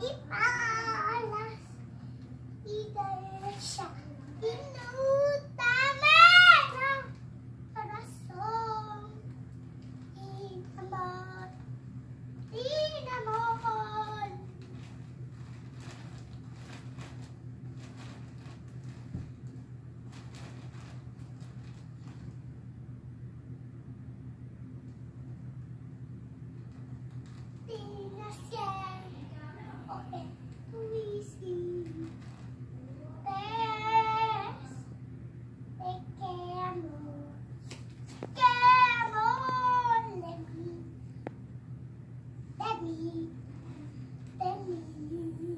Yeah. Daddy, Daddy.